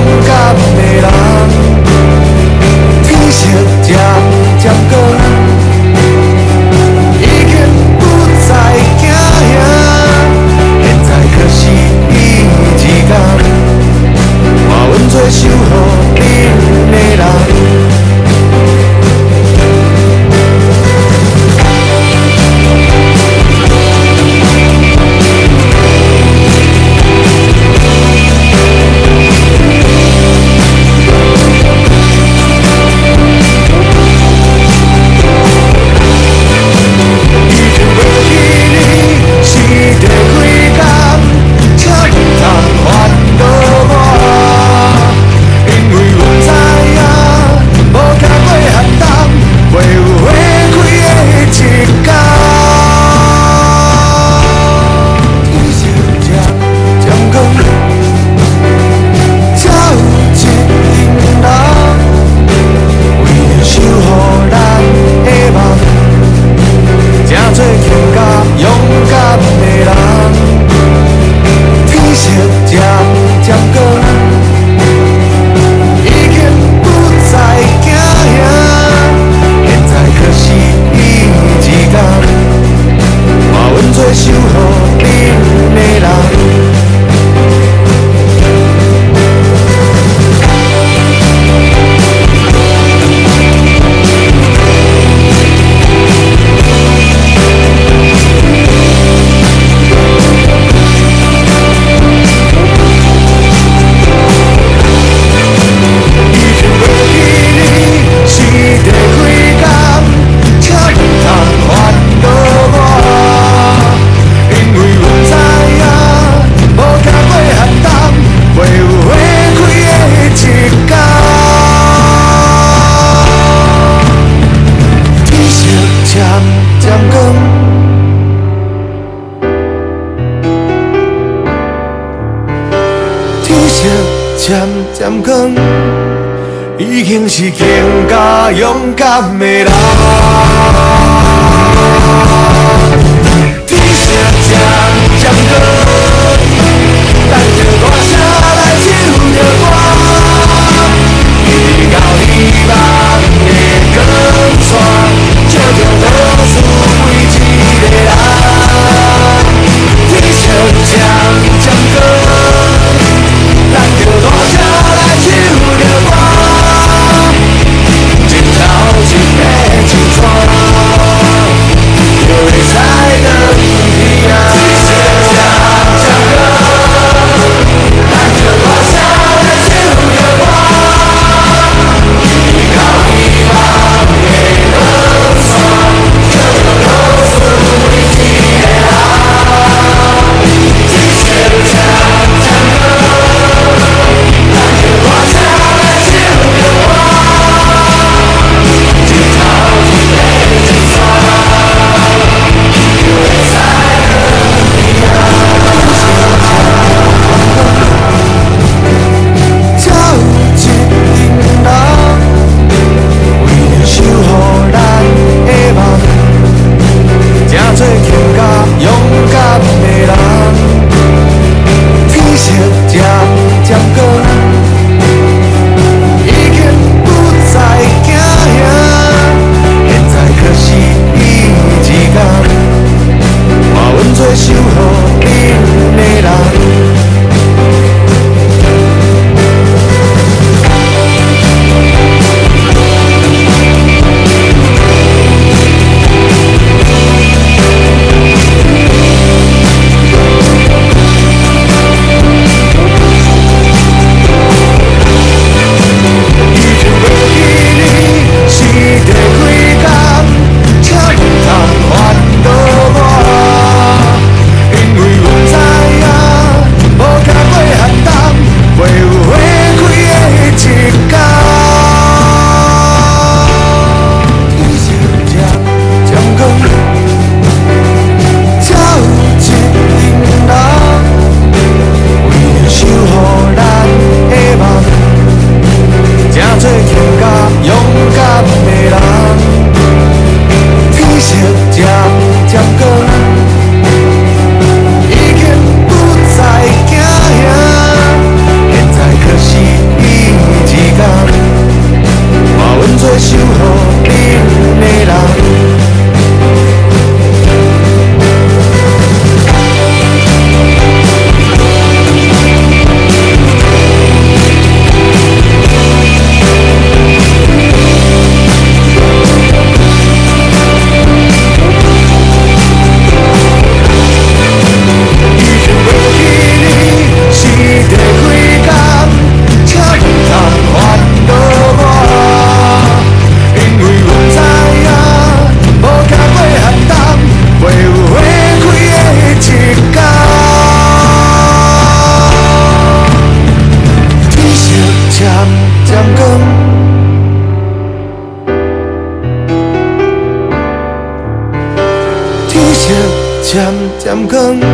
勇敢的人天生就渐渐光，已经是更加勇敢的人。天色渐渐光。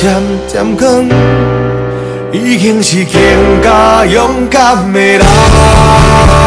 渐渐光，已经是更加勇敢的人。